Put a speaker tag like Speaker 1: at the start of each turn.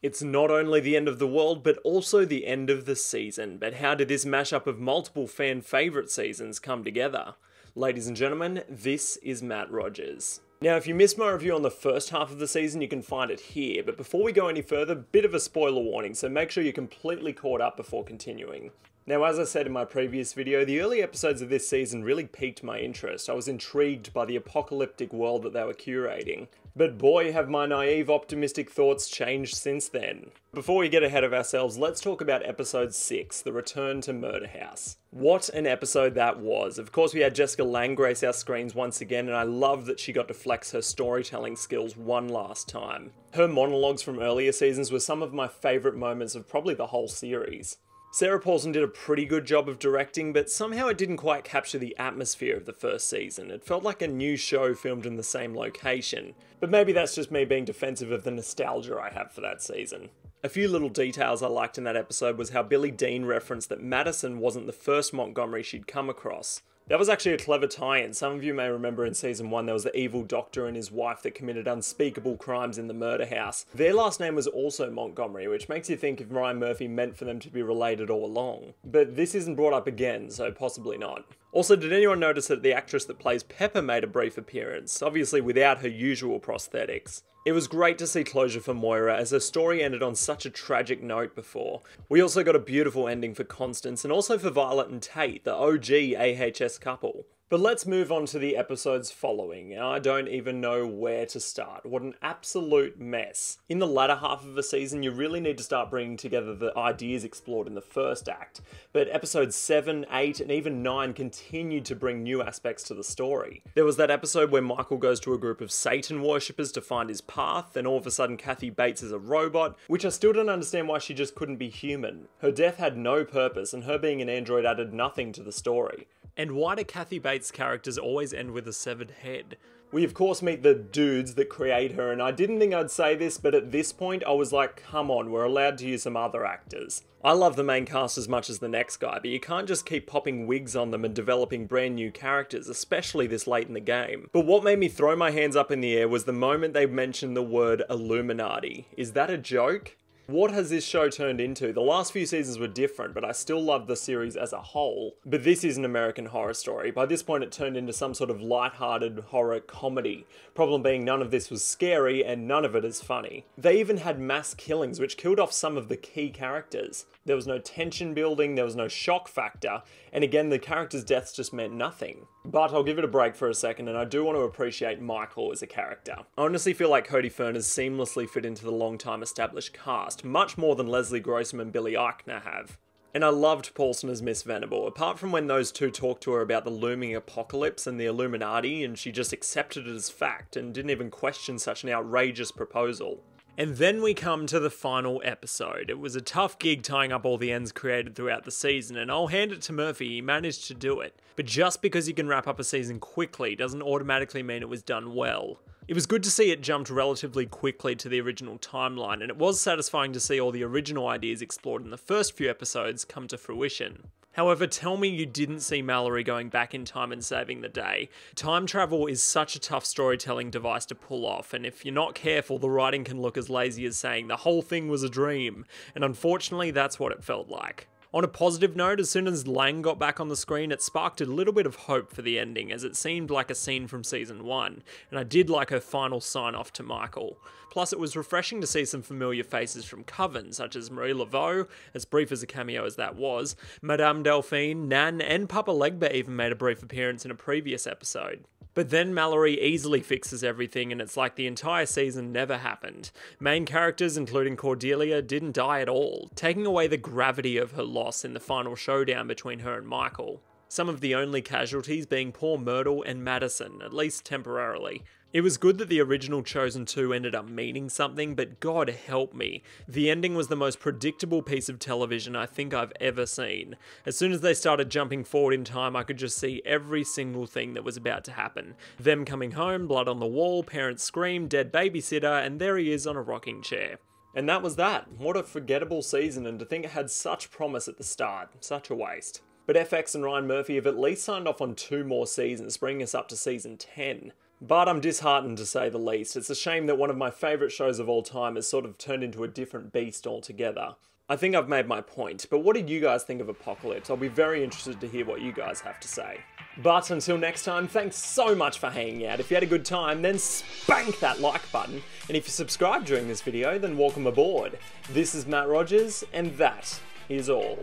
Speaker 1: It's not only the end of the world, but also the end of the season. But how did this mashup of multiple fan favourite seasons come together? Ladies and gentlemen, this is Matt Rogers. Now, if you missed my review on the first half of the season, you can find it here. But before we go any further, bit of a spoiler warning, so make sure you're completely caught up before continuing. Now, as I said in my previous video, the early episodes of this season really piqued my interest. I was intrigued by the apocalyptic world that they were curating. But boy, have my naive, optimistic thoughts changed since then. Before we get ahead of ourselves, let's talk about episode 6, The Return to Murder House. What an episode that was. Of course, we had Jessica Lange grace our screens once again, and I love that she got to flex her storytelling skills one last time. Her monologues from earlier seasons were some of my favourite moments of probably the whole series. Sarah Paulson did a pretty good job of directing, but somehow it didn't quite capture the atmosphere of the first season. It felt like a new show filmed in the same location. But maybe that's just me being defensive of the nostalgia I have for that season. A few little details I liked in that episode was how Billie Dean referenced that Madison wasn't the first Montgomery she'd come across. That was actually a clever tie in. Some of you may remember in season one there was the evil doctor and his wife that committed unspeakable crimes in the murder house. Their last name was also Montgomery, which makes you think if Ryan Murphy meant for them to be related all along. But this isn't brought up again, so possibly not. Also, did anyone notice that the actress that plays Pepper made a brief appearance, obviously without her usual prosthetics? It was great to see closure for Moira as her story ended on such a tragic note before. We also got a beautiful ending for Constance and also for Violet and Tate, the OG AHS couple. But let's move on to the episodes following. And I don't even know where to start. What an absolute mess. In the latter half of the season, you really need to start bringing together the ideas explored in the first act. But episodes 7, 8, and even 9 continued to bring new aspects to the story. There was that episode where Michael goes to a group of Satan worshippers to find his path, and all of a sudden Kathy Bates is a robot, which I still don't understand why she just couldn't be human. Her death had no purpose, and her being an android added nothing to the story. And why do Kathy Bates' characters always end with a severed head? We of course meet the dudes that create her, and I didn't think I'd say this, but at this point I was like, come on, we're allowed to use some other actors. I love the main cast as much as the next guy, but you can't just keep popping wigs on them and developing brand new characters, especially this late in the game. But what made me throw my hands up in the air was the moment they mentioned the word Illuminati. Is that a joke? What has this show turned into? The last few seasons were different, but I still love the series as a whole. But this is an American horror story. By this point, it turned into some sort of light-hearted horror comedy. Problem being, none of this was scary, and none of it is funny. They even had mass killings, which killed off some of the key characters. There was no tension building, there was no shock factor, and again, the characters' deaths just meant nothing. But I'll give it a break for a second, and I do want to appreciate Michael as a character. I honestly feel like Cody Fern has seamlessly fit into the long-time established cast, much more than Leslie Grossman and Billy Eichner have. And I loved Paulson as Miss Venable, apart from when those two talked to her about the looming apocalypse and the Illuminati, and she just accepted it as fact and didn't even question such an outrageous proposal. And then we come to the final episode. It was a tough gig tying up all the ends created throughout the season, and I'll hand it to Murphy, he managed to do it. But just because you can wrap up a season quickly doesn't automatically mean it was done well. It was good to see it jumped relatively quickly to the original timeline, and it was satisfying to see all the original ideas explored in the first few episodes come to fruition. However, tell me you didn't see Mallory going back in time and saving the day. Time travel is such a tough storytelling device to pull off, and if you're not careful, the writing can look as lazy as saying the whole thing was a dream, and unfortunately, that's what it felt like. On a positive note, as soon as Lange got back on the screen, it sparked a little bit of hope for the ending, as it seemed like a scene from season 1, and I did like her final sign off to Michael. Plus, it was refreshing to see some familiar faces from Coven, such as Marie Laveau, as brief as a cameo as that was, Madame Delphine, Nan, and Papa Legba even made a brief appearance in a previous episode. But then Mallory easily fixes everything, and it's like the entire season never happened. Main characters, including Cordelia, didn't die at all, taking away the gravity of her loss in the final showdown between her and Michael. Some of the only casualties being poor Myrtle and Madison, at least temporarily. It was good that the original Chosen 2 ended up meaning something, but God help me. The ending was the most predictable piece of television I think I've ever seen. As soon as they started jumping forward in time, I could just see every single thing that was about to happen. Them coming home, blood on the wall, parents scream, dead babysitter, and there he is on a rocking chair. And that was that. What a forgettable season, and to think it had such promise at the start. Such a waste. But FX and Ryan Murphy have at least signed off on two more seasons, bringing us up to season 10. But I'm disheartened to say the least. It's a shame that one of my favourite shows of all time has sort of turned into a different beast altogether. I think I've made my point, but what did you guys think of Apocalypse? I'll be very interested to hear what you guys have to say. But until next time, thanks so much for hanging out. If you had a good time, then spank that like button. And if you subscribe during this video, then welcome aboard. This is Matt Rogers, and that is all.